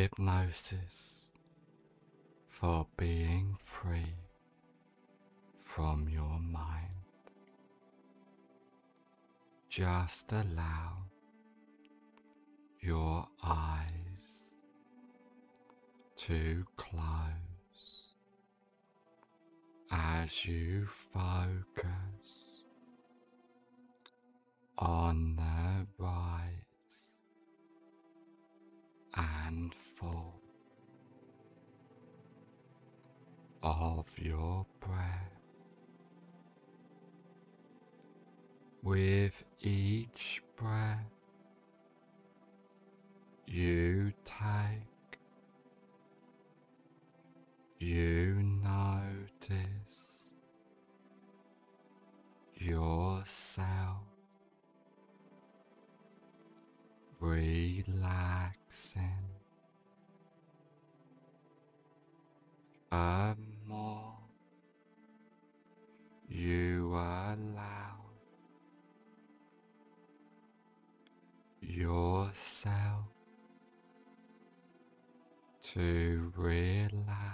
hypnosis for being free from your mind. Just allow your eyes to close as you focus on the rise and of your breath. With each breath you take, you notice yourself relaxing far more. You allow yourself to relax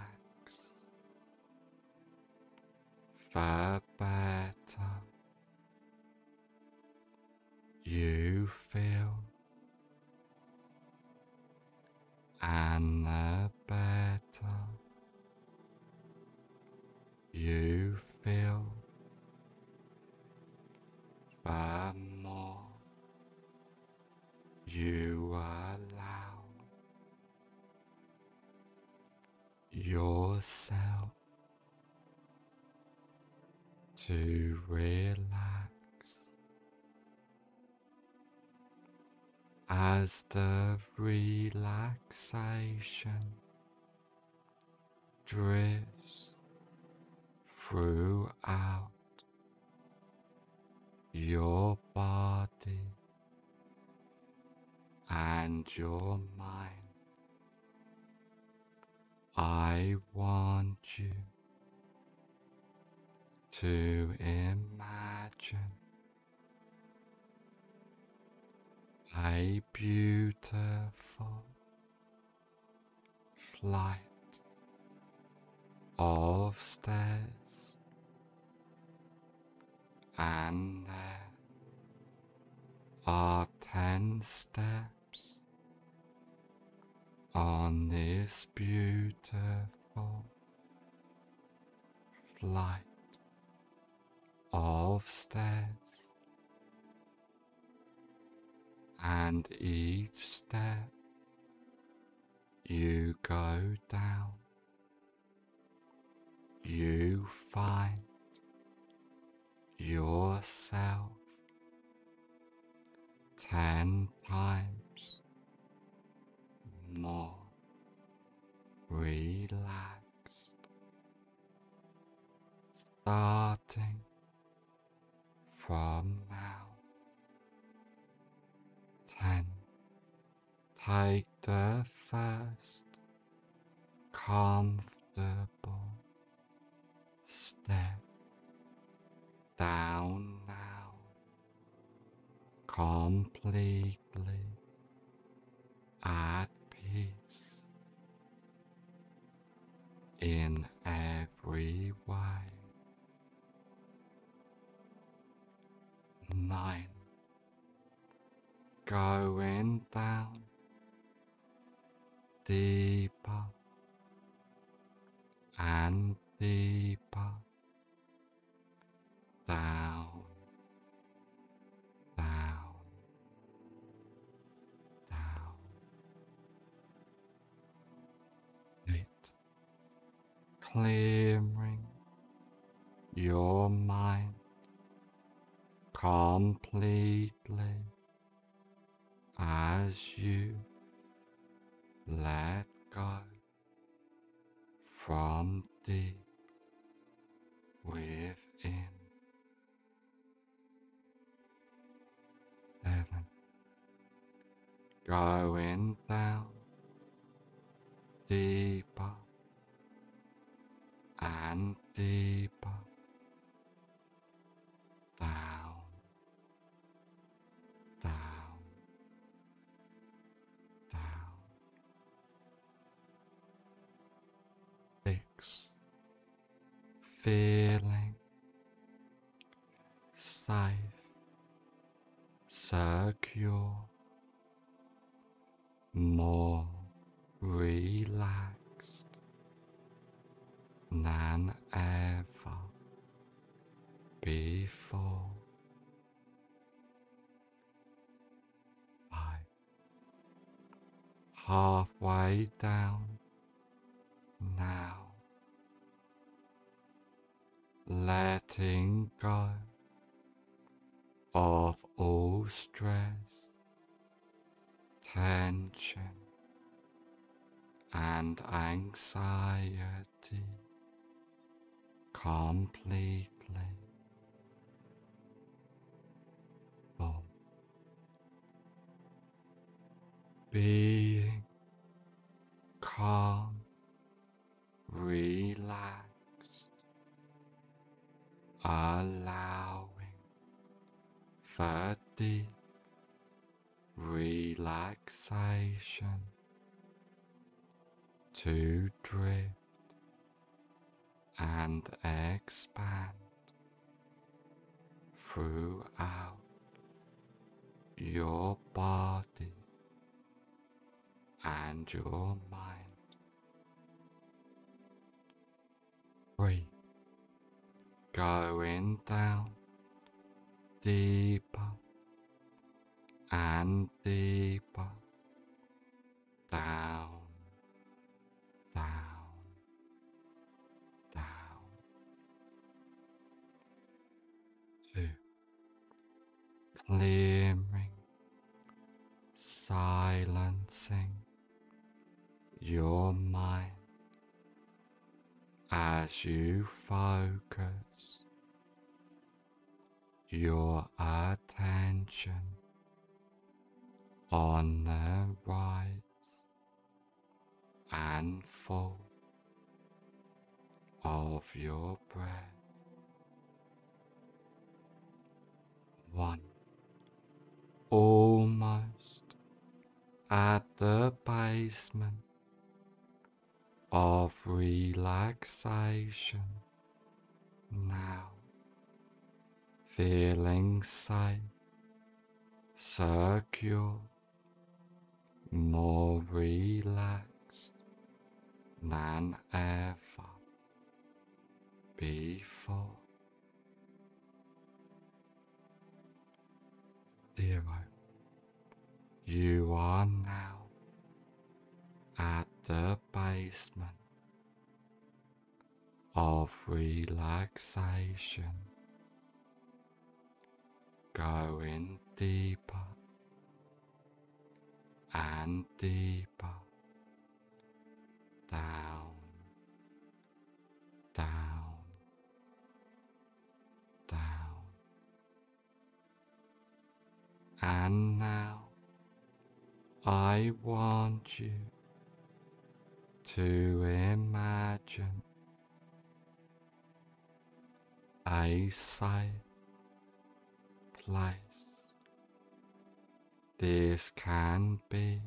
yourself to relax as the relaxation drifts throughout your body and your mind. I want you to imagine a beautiful flight of stairs and there are ten steps on this beautiful flight of stairs and each step you go down you find yourself ten times more relaxed, starting from now. Ten. Take the first comfortable Clearing your mind completely as you let go from deep within. Seven. Going down deeper and deeper down, down, down. fix, feeling. Safe, secure, more. Relaxed than ever before. Five. Halfway down now, letting go of all stress, tension, and anxiety completely. Four. Being calm, relaxed, allowing for deep relaxation to drift and expand throughout your body and your mind. Breathe, going down deeper and deeper down, you focus your attention on the rise and fall of your breath. One almost at the basement relaxation now, feeling safe, secure, more relaxed than ever before. Zero. You are now at the basement of relaxation, going deeper and deeper down, down, down. And now I want you to imagine safe place. This can be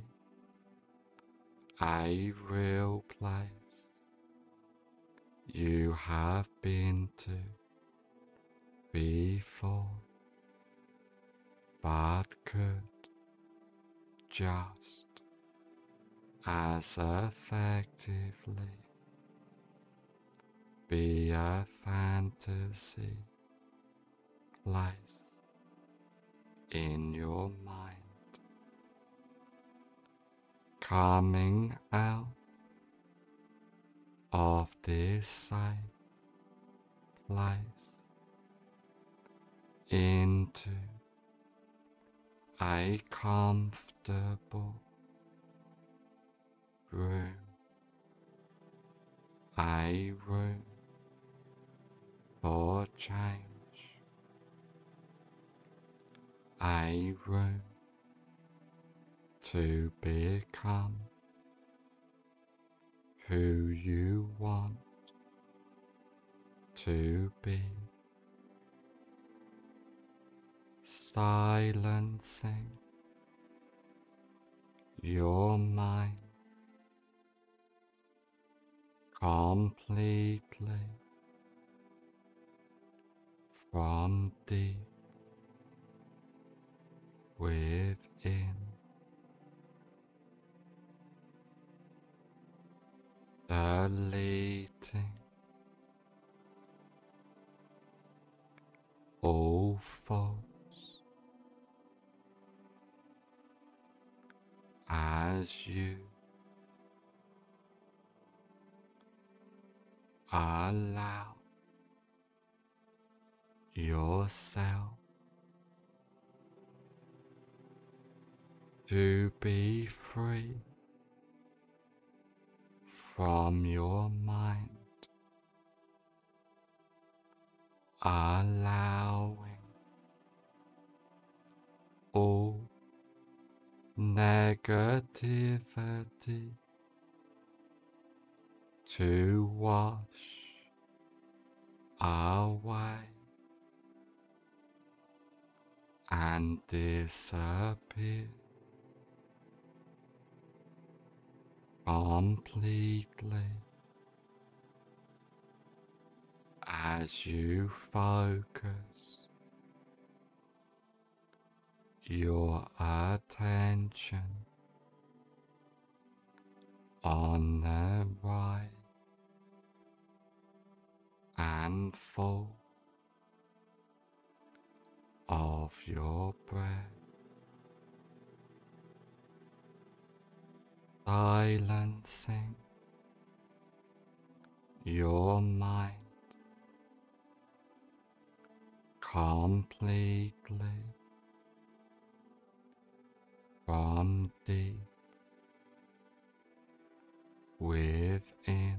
a real place you have been to before, but could just as effectively be a fantasy place in your mind. Coming out of this safe place into a comfortable room, a room for change, a room to become who you want to be. Silencing your mind completely from deep within. Deleting all faults as you. Allow yourself to be free from your mind, allowing all negativity to wash away and disappear. Completely. As you focus your attention on the right and full of your breath. Silencing your mind completely from deep within.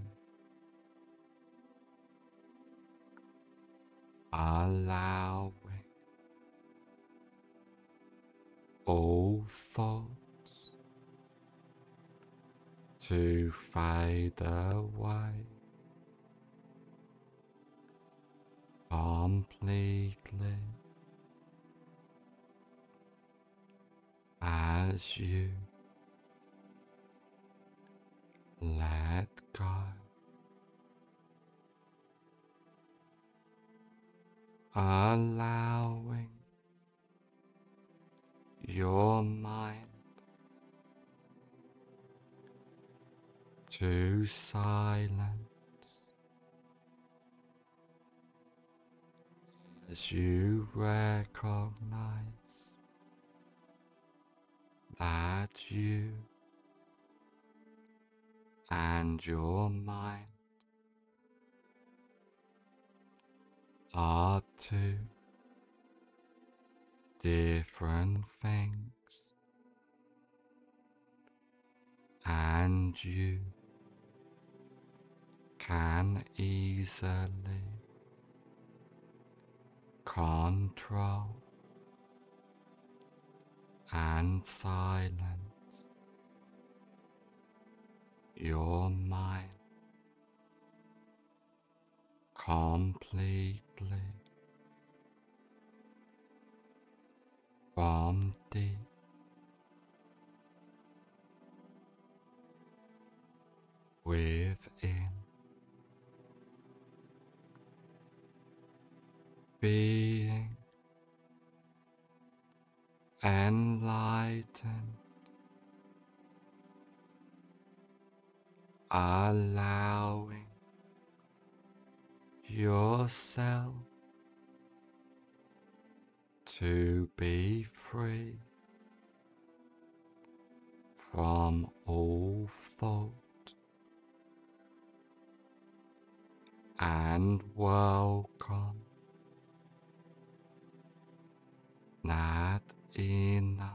allowing all thoughts to fade away completely as you let go. allowing your mind to silence as you recognize that you and your mind are two different things, and you can easily control and silence your mind completely deep within. Being enlightened, allowing yourself to be free from all fault and welcome that inner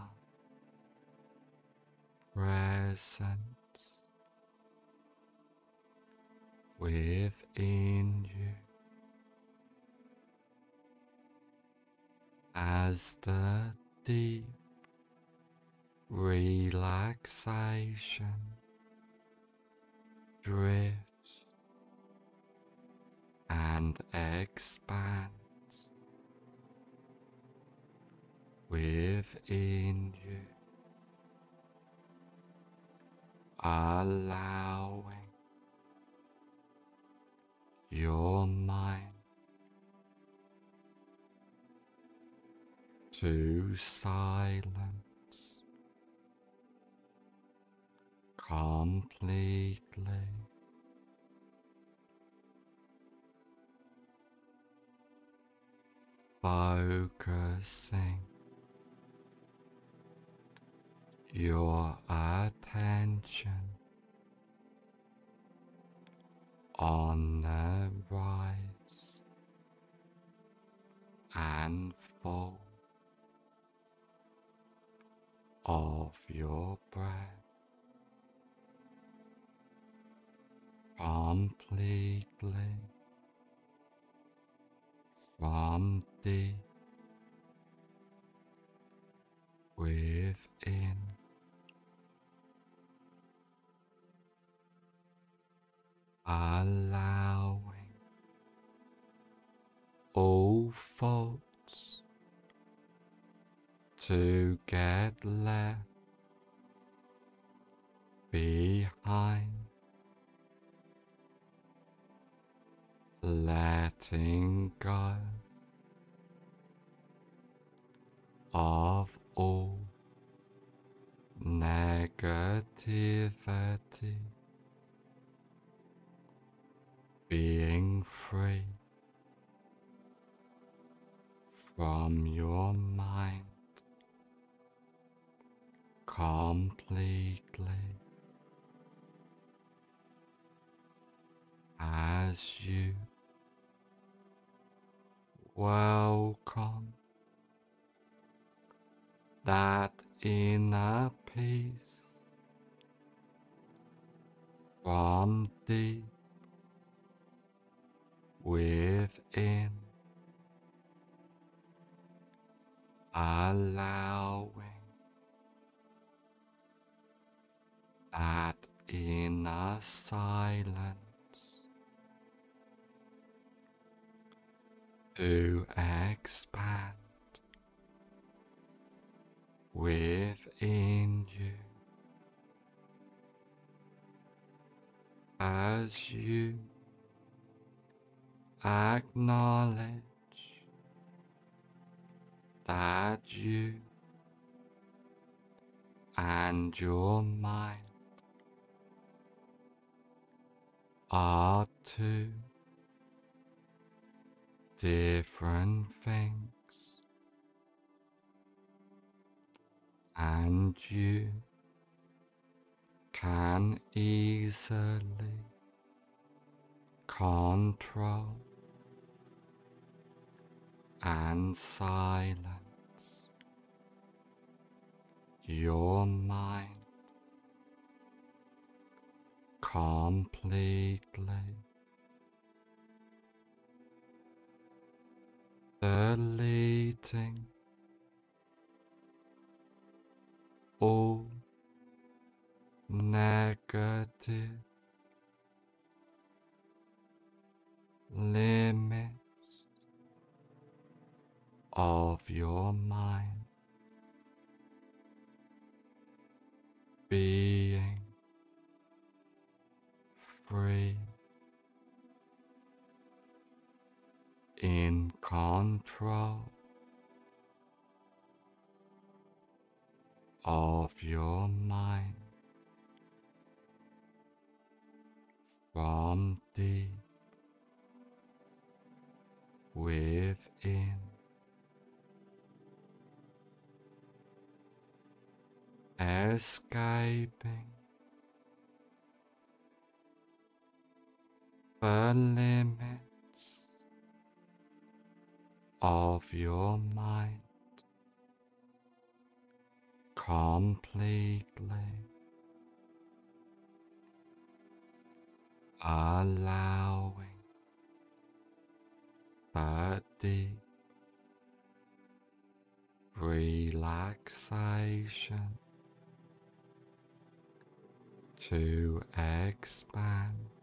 presence within you. As the deep relaxation drifts and expands within you, allowing your mind to silence completely. Focusing your attention on the rise and fall of your breath completely from deep within. Allowing all faults to get left behind, letting go of all negativity, being free from your mind completely as you welcome that inner peace from deep within, allowing that inner silence. To expand within you. As you acknowledge that you and your mind are two different things. And you can easily control and silence your mind completely. Deleting all negative limits of your mind. Being in control of your mind from deep within. Escaping the limits of your mind completely. Allowing the deep relaxation to expand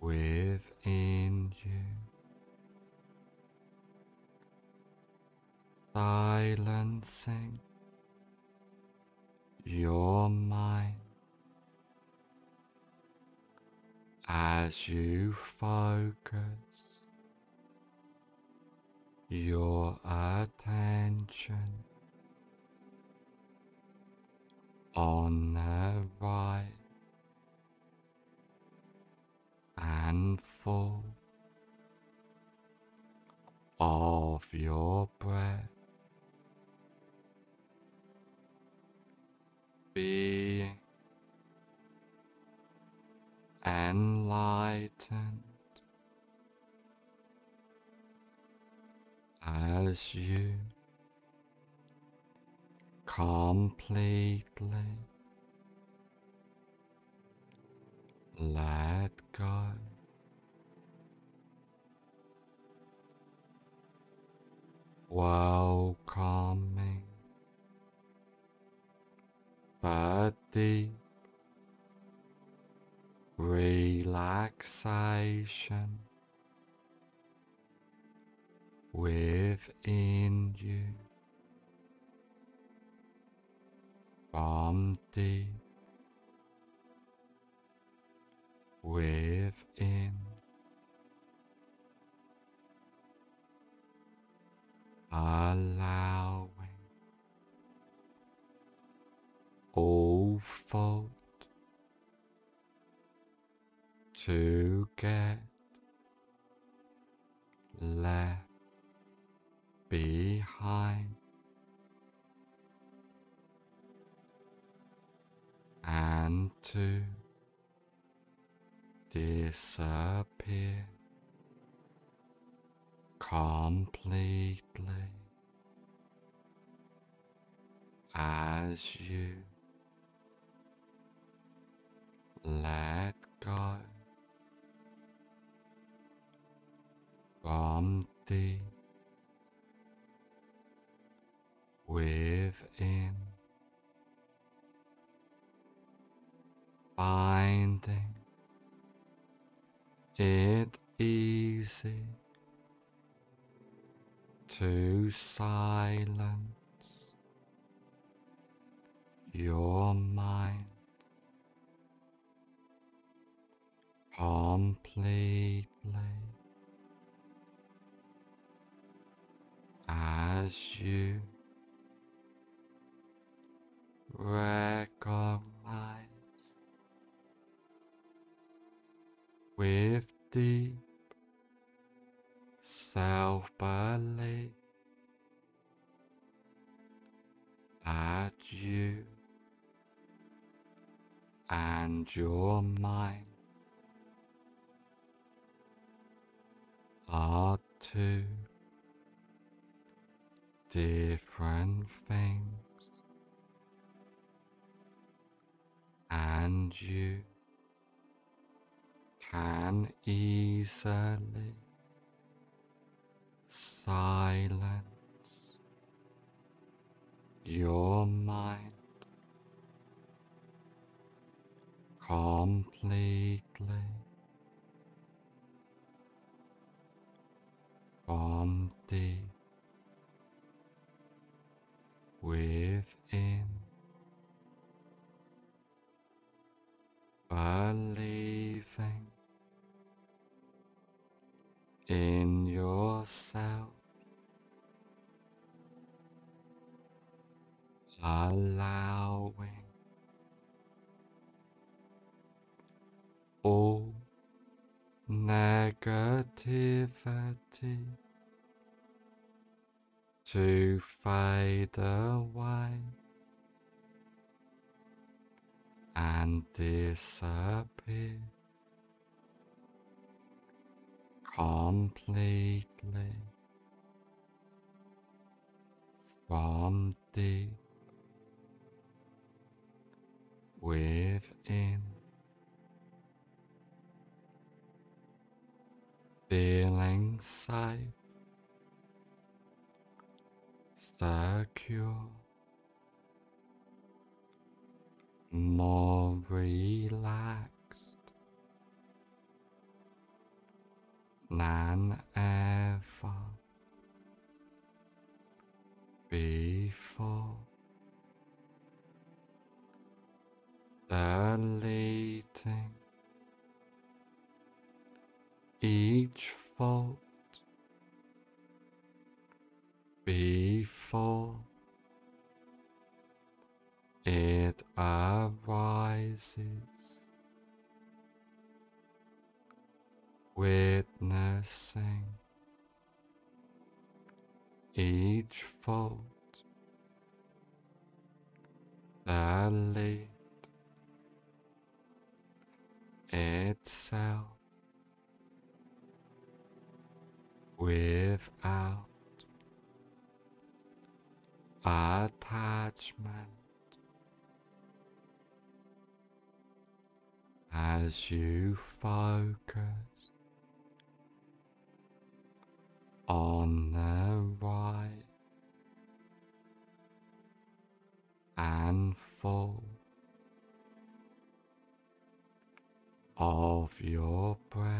within you. silencing your mind as you focus your attention on the rise and fall of your breath. Being enlightened as you completely let go. Welcoming deep relaxation within you from to get left behind. And to disappear completely as you finding it easy to silence your mind. Completely as you recognize with deep self belief that you and your mind. Are two different things, and you can easily silence fade away and disappear completely from deep within. Feeling safe, secure, more relaxed than ever before. Deleting each fault before. It arises, witnessing each fault that lead itself without as you focus on the right and full of your breath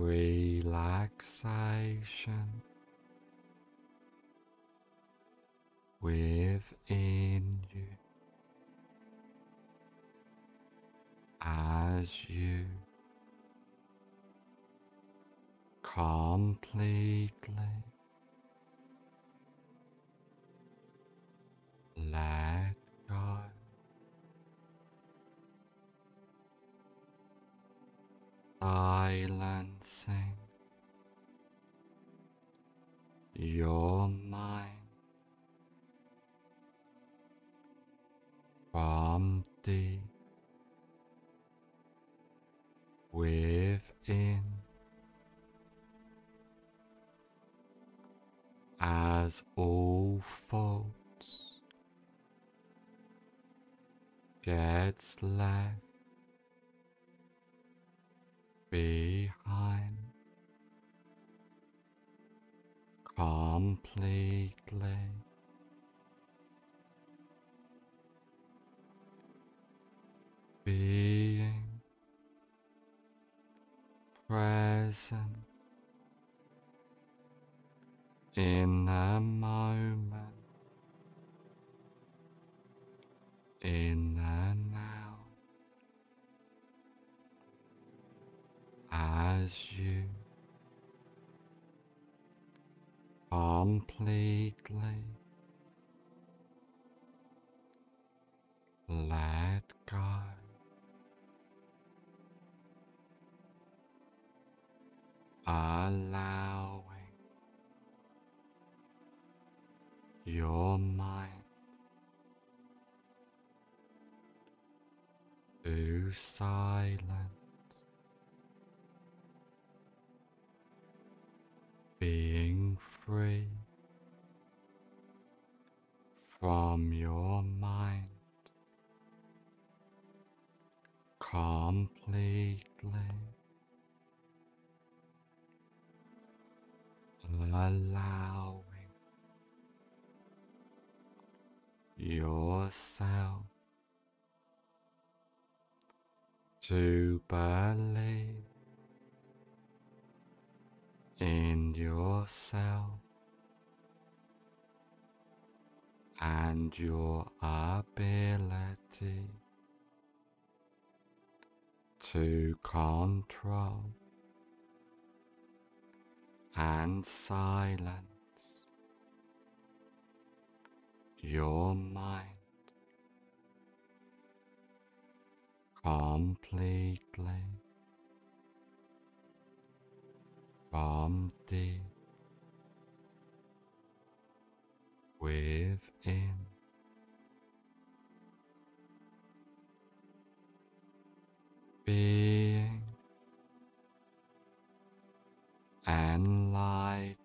relaxation within you as you completely let go. Silencing your mind from deep within. As all faults gets left behind completely. Being present in the moment, completely let go. Allowing your mind to silence, from your mind completely. Allowing yourself to believe in yourself and your ability to control and silence your mind completely from deep within. Being enlightened,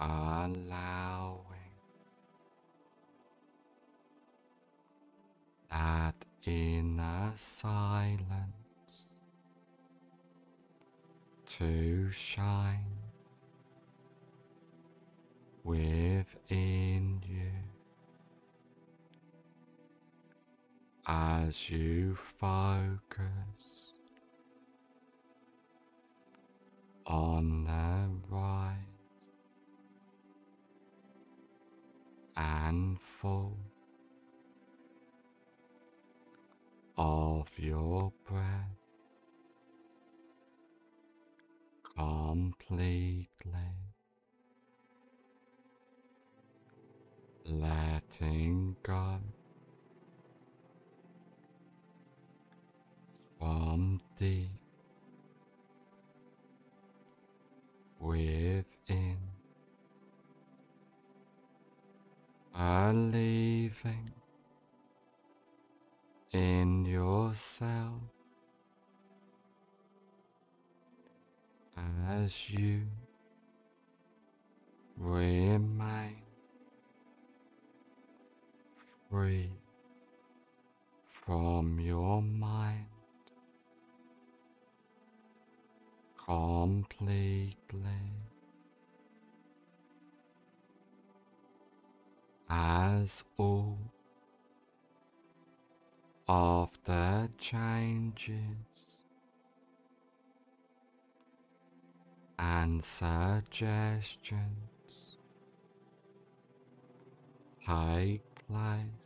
allowing that inner silence to shine within you. As you focus on the rise and fall of your breath completely letting go. From deep within, believing in yourself. As you remain free from your mind completely as all of the changes and suggestions take place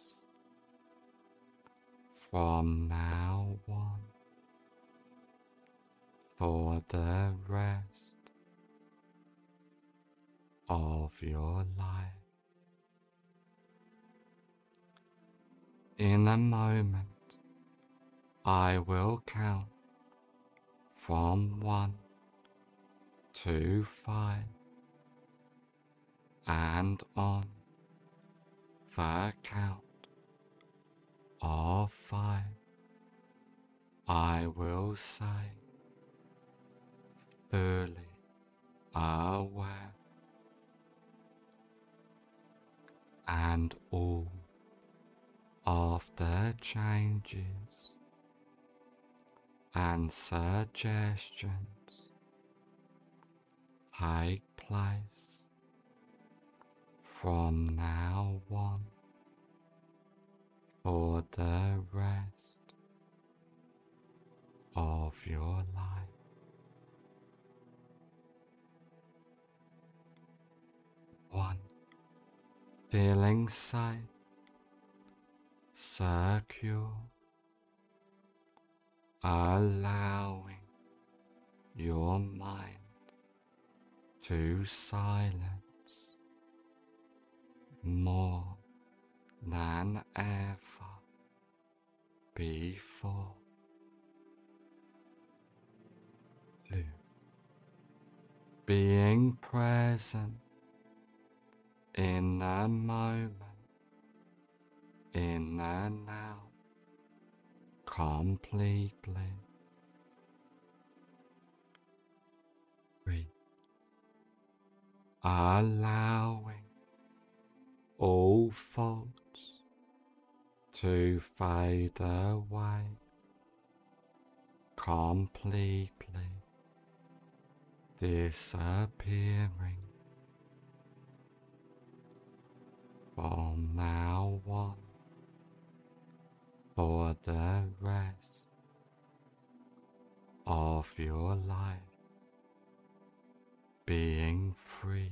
from now on for the rest of your life. In a moment, I will count from one to five and on the count of five, I will say fully aware and all of the changes and suggestions take place from now on for the rest of your life. One, feeling safe, secure, allowing your mind to silence more than ever before. Being present in the moment, in the now, completely. Three, allowing all faults to fade away completely disappearing from now on for the rest of your life being free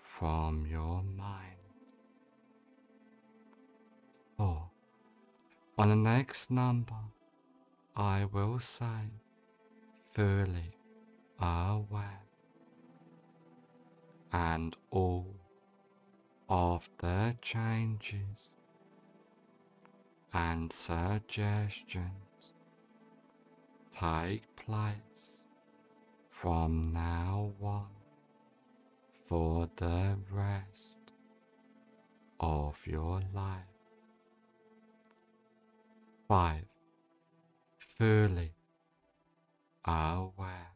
from your mind. On the next number, I will say fully aware and all of the changes and suggestions take place from now on for the rest of your life. 5. Fully aware